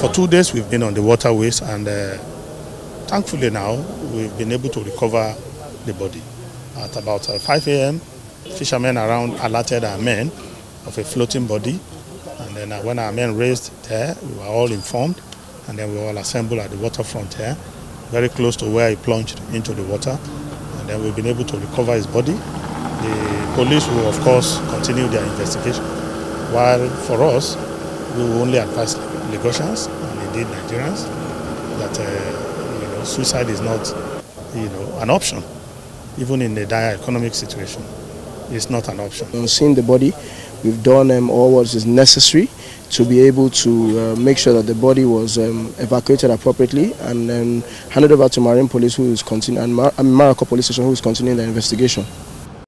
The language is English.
For two days we've been on the waterways and uh, thankfully now we've been able to recover the body. At about uh, 5 a.m., fishermen around alerted our men of a floating body and then uh, when our men raised there, we were all informed and then we all assembled at the waterfront here, very close to where he plunged into the water and then we've been able to recover his body. The police will of course continue their investigation while for us we will only advise Lagosians and indeed Nigerians that uh, you know, suicide is not you know, an option, even in a dire economic situation. It's not an option. On seeing the body, we've done um, all what is necessary to be able to uh, make sure that the body was um, evacuated appropriately and then handed over to Marine Police, who is continuing, and Mar- Police Station, who is continuing the investigation.